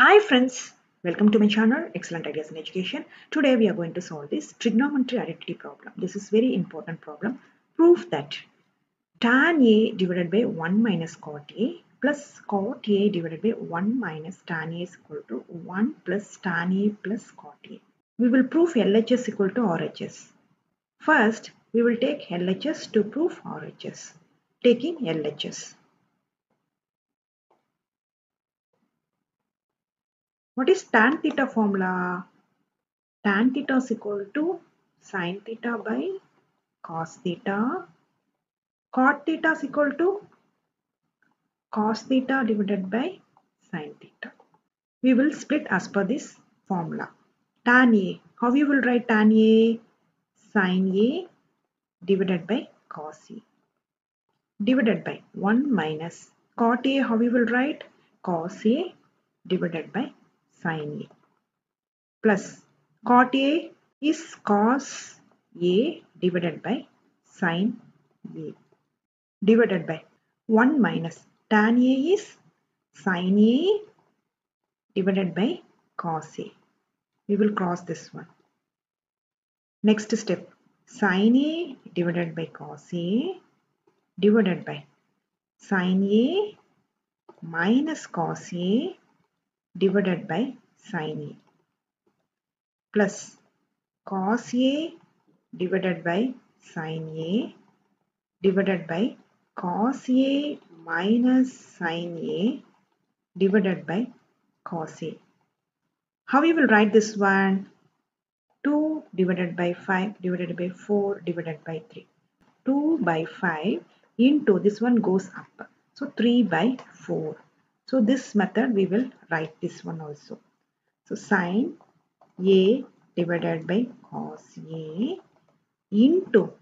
Hi friends, welcome to my channel Excellent Ideas in Education. Today we are going to solve this trigonometry identity problem. This is very important problem. Prove that tan A divided by 1 minus cot A plus cot A divided by 1 minus tan A is equal to 1 plus tan A plus cot A. We will prove LHS equal to RHS. First, we will take LHS to prove RHS. Taking LHS. What is tan theta formula? Tan theta is equal to sine theta by cos theta. Cot theta is equal to cos theta divided by sine theta. We will split as per this formula. Tan A. How you will write tan A? Sine A divided by cos A. Divided by 1 minus cot A. How you will write? Cos A divided by sine A plus cot A is cos A divided by sine A divided by 1 minus tan A is sine A divided by cos A. We will cross this one. Next step sine A divided by cos A divided by sine A minus cos A divided by sin A plus cos A divided by sin A divided by cos A minus sin A divided by cos A. How we will write this one? 2 divided by 5 divided by 4 divided by 3. 2 by 5 into this one goes up. So 3 by 4. So this method we will write this one also. So sine A divided by cos A into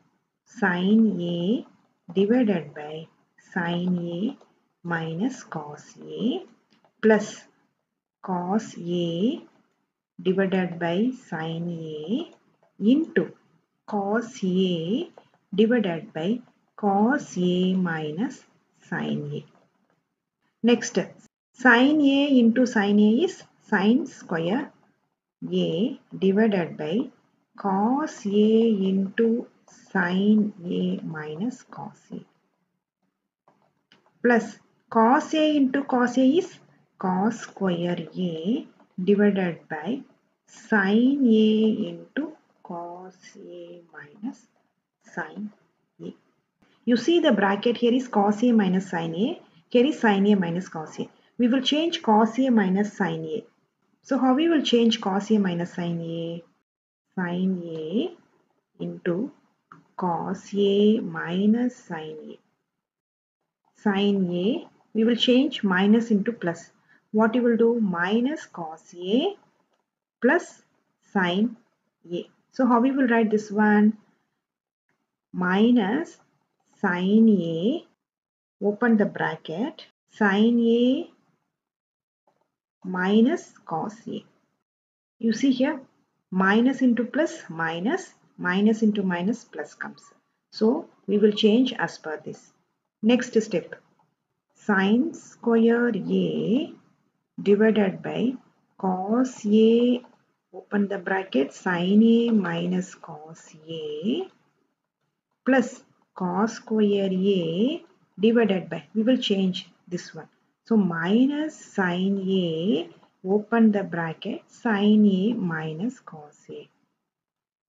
sine A divided by sine A minus cos A plus cos A divided by sine A into cos A divided by cos A minus sine A. Next, sine A into sine A is sine square A divided by cos A into sine A minus cos A. Plus cos A into cos A is cos square A divided by sine A into cos A minus sine A. You see the bracket here is cos A minus sine A here is sin A minus cos A. We will change cos A minus sin A. So how we will change cos A minus sin A? Sin A into cos A minus sin A. Sin A, we will change minus into plus. What you will do? Minus cos A plus sin A. So how we will write this one? Minus sin A open the bracket sin A minus cos A. You see here minus into plus minus minus into minus plus comes. So we will change as per this. Next step sine square A divided by cos A open the bracket sin A minus cos A plus cos square A divided by, we will change this one. So minus sine A, open the bracket, sine A minus cos A.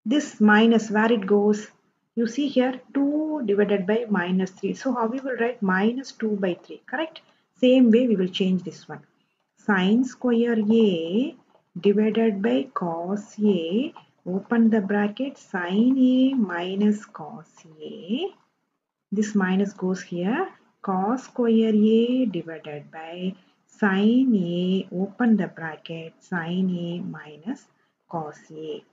This minus, where it goes? You see here 2 divided by minus 3. So how we will write minus 2 by 3, correct? Same way we will change this one. Sine square A divided by cos A, open the bracket, sine A minus cos A this minus goes here cos square a divided by sine a open the bracket sine a minus cos a.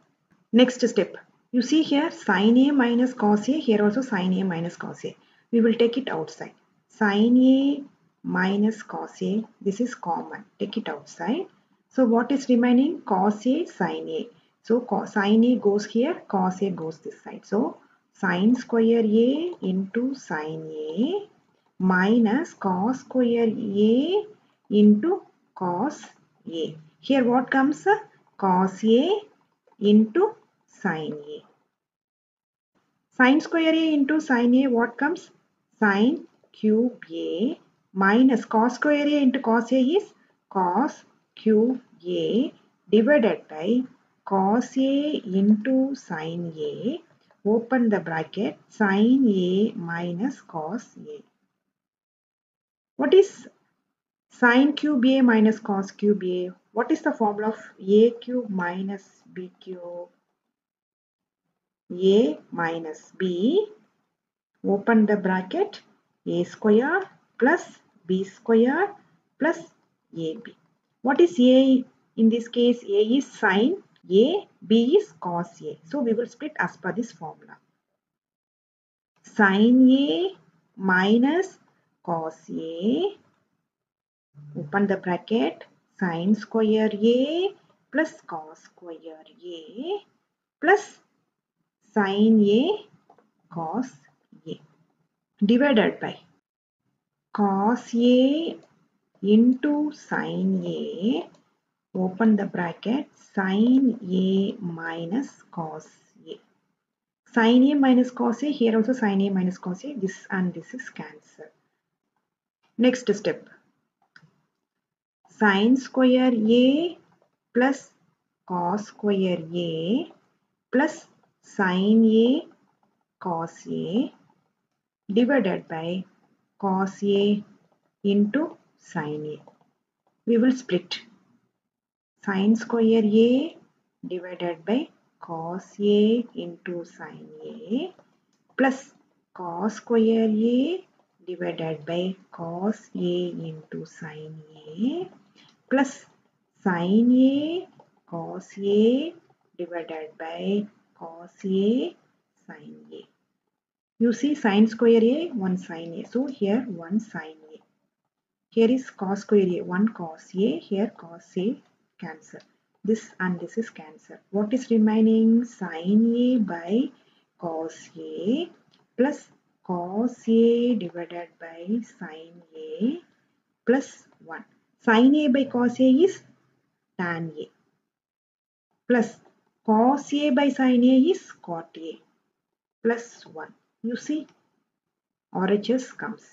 Next step. You see here sine a minus cos a here also sine a minus cos a. We will take it outside. Sine a minus cos a this is common. Take it outside. So what is remaining? Cos a sine a. So cos, sine a goes here cos a goes this side. So sine square A into sine A minus cos square A into cos A. Here what comes? Cos A into sin A. Sin square A into sin A what comes? Sin cube A minus cos square A into cos A is cos cube A divided by cos A into sin A open the bracket sin A minus cos A. What is sine cube A minus cos cube A. What is the formula of A cube minus B cube? A minus B. Open the bracket. A square plus B square plus AB. What is A in this case? A is sine A, B is cos A. So we will split as per this formula. Sine A minus cos A open the bracket sine square A plus cos square A plus sine A cos A. Divided by cos A into sine A open the bracket sine A minus cos A. Sine A minus cos A here also sine A minus cos A this and this is cancelled next step sine square A plus cos square A plus sin A cos A divided by cos A into sin A. We will split sine square A divided by cos A into sin A plus cos square A divided by cos A into sin A plus sin A cos A divided by cos A sin A. You see sin square A, 1 sin A. So here 1 sin A. Here is cos square A, 1 cos A. Here cos A cancel. This and this is cancel. What is remaining? Sin A by cos A plus cos A divided by sin A plus 1 sin A by cos A is tan A plus cos A by sin A is cot A plus 1. You see RHS comes.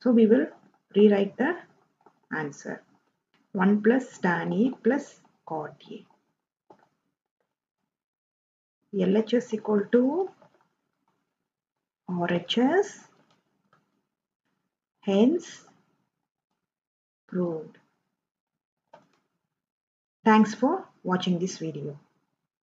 So we will rewrite the answer. 1 plus tan A plus cot A. LHS equal to RHS. Hence proved. Thanks for watching this video.